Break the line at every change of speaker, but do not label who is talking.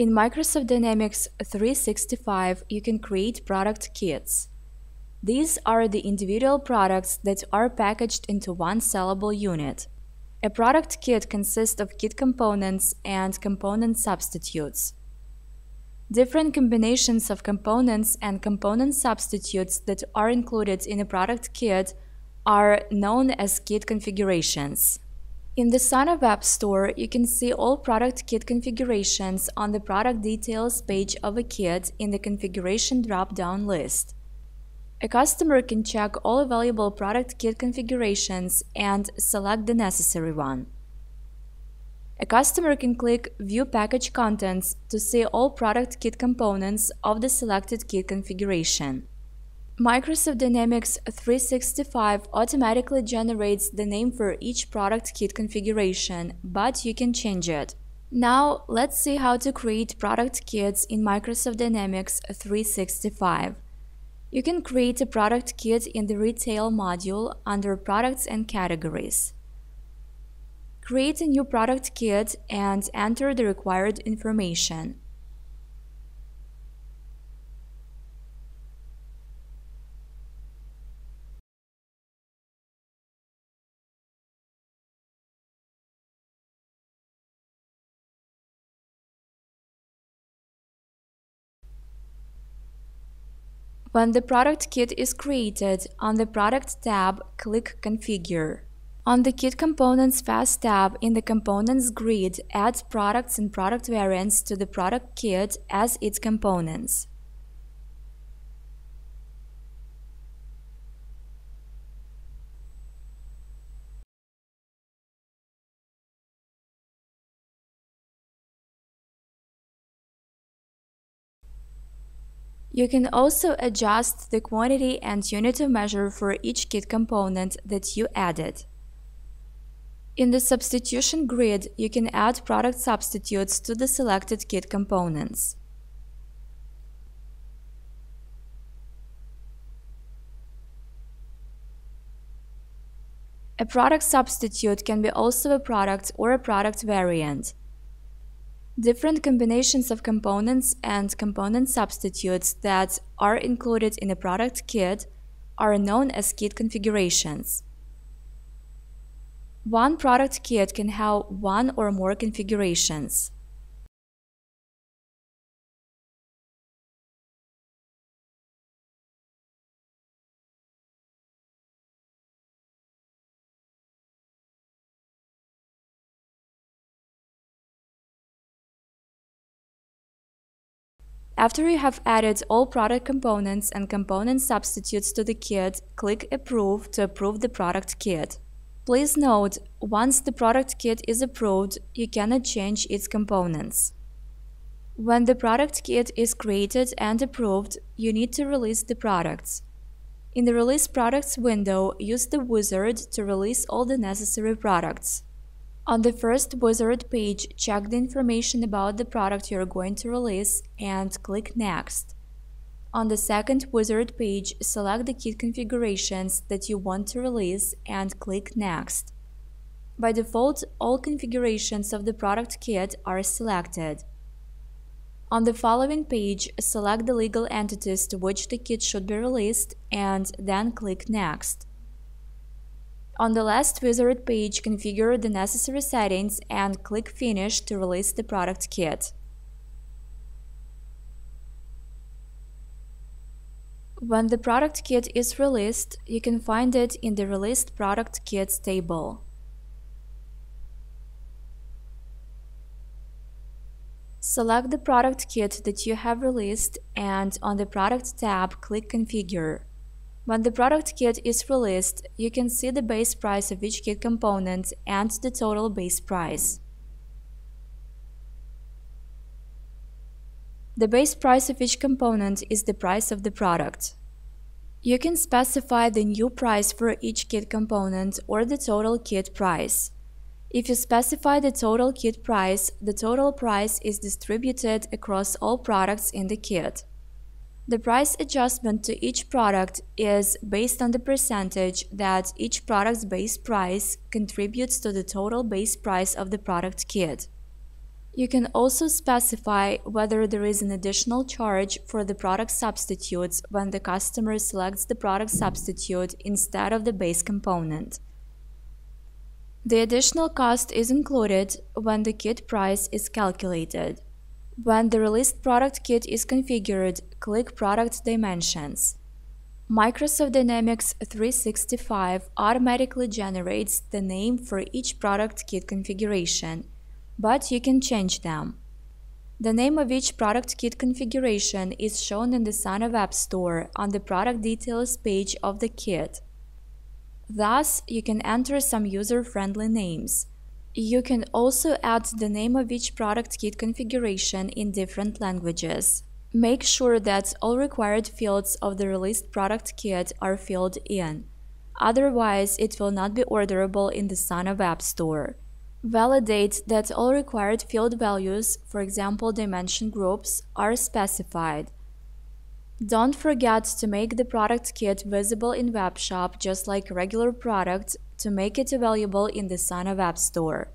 In Microsoft Dynamics 365, you can create product kits. These are the individual products that are packaged into one sellable unit. A product kit consists of kit components and component substitutes. Different combinations of components and component substitutes that are included in a product kit are known as kit configurations. In the Sana Web Store, you can see all product kit configurations on the product details page of a kit in the configuration drop-down list. A customer can check all available product kit configurations and select the necessary one. A customer can click View Package Contents to see all product kit components of the selected kit configuration. Microsoft Dynamics 365 automatically generates the name for each product kit configuration, but you can change it. Now, let's see how to create product kits in Microsoft Dynamics 365. You can create a product kit in the Retail module under Products and Categories. Create a new product kit and enter the required information. When the product kit is created, on the Product tab, click Configure. On the Kit Components Fast tab in the Components grid, add products and product variants to the product kit as its components. You can also adjust the quantity and unit of measure for each kit component that you added. In the substitution grid, you can add product substitutes to the selected kit components. A product substitute can be also a product or a product variant. Different combinations of components and component substitutes that are included in a product kit are known as kit configurations. One product kit can have one or more configurations. After you have added all product components and component substitutes to the kit, click Approve to approve the product kit. Please note, once the product kit is approved, you cannot change its components. When the product kit is created and approved, you need to release the products. In the Release Products window, use the wizard to release all the necessary products. On the first wizard page, check the information about the product you're going to release and click Next. On the second wizard page, select the kit configurations that you want to release and click Next. By default, all configurations of the product kit are selected. On the following page, select the legal entities to which the kit should be released and then click Next. On the last wizard page, configure the necessary settings and click Finish to release the product kit. When the product kit is released, you can find it in the Released Product Kits table. Select the product kit that you have released and on the Product tab, click Configure. When the product kit is released, you can see the base price of each kit component and the total base price. The base price of each component is the price of the product. You can specify the new price for each kit component or the total kit price. If you specify the total kit price, the total price is distributed across all products in the kit. The price adjustment to each product is based on the percentage that each product's base price contributes to the total base price of the product kit. You can also specify whether there is an additional charge for the product substitutes when the customer selects the product substitute instead of the base component. The additional cost is included when the kit price is calculated. When the released product kit is configured, click Product Dimensions. Microsoft Dynamics 365 automatically generates the name for each product kit configuration, but you can change them. The name of each product kit configuration is shown in the Sana Web Store on the product details page of the kit. Thus, you can enter some user-friendly names. You can also add the name of each product kit configuration in different languages. Make sure that all required fields of the released product kit are filled in. Otherwise, it will not be orderable in the Sana Web Store. Validate that all required field values, for example dimension groups, are specified. Don't forget to make the product kit visible in WebShop just like regular product to make it available in the Sana Web Store.